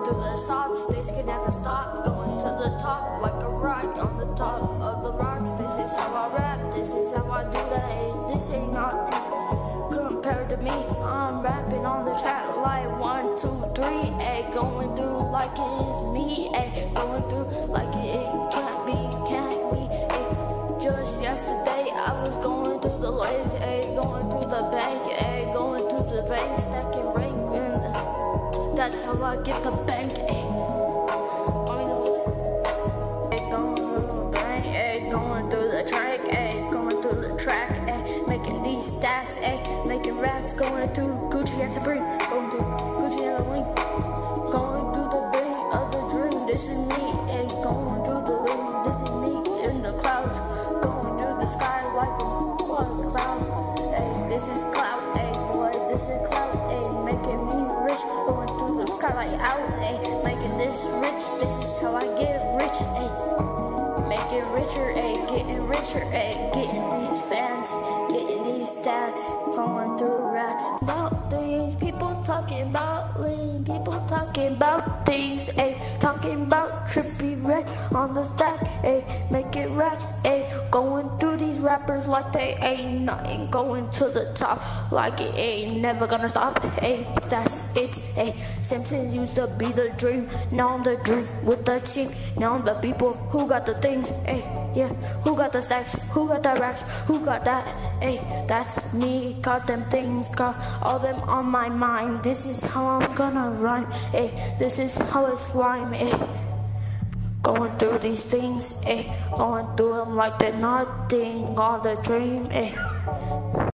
Going to stop, can never stop. Going to the top like a rock on the top of the rocks. This is how I rap, this is how I do that. This ain't not compared to me. I'm rapping on the track like one, two, three, and going through like it. That's how I get the bank. Bank, ayy, going through the track, going through the track, ayy, making these stacks, ayy, making rats, going through Gucci and Supreme, going through Gucci and the link, going through the bay of the dream. This is me, ayy, going through the rain. This is me in the clouds, going through the sky like a cloud. Ayy, this is cloud, ayy, boy, this is cloud, like out, making this rich. This is how I get rich, ayy. Making richer, ayy, getting richer, ayy, getting these fans, getting these stacks, going through racks. About things, people talking about lean, people talking about things, ayy, talking about Trippie Redd on the stack, ayy, making racks, ayy, going these rappers like they ain't nothing, going to the top like it ain't never gonna stop, ayy, that's it, Hey, Simpsons used to be the dream, now I'm the dream with the team, now I'm the people who got the things, Hey, yeah, who got the stacks, who got the racks, who got that, Hey, that's me, got them things, got all them on my mind, this is how I'm gonna rhyme, Hey, this is how it's rhyme, ayy. Going through these things, ayy, going through them like they're nothing All the dream, ayy.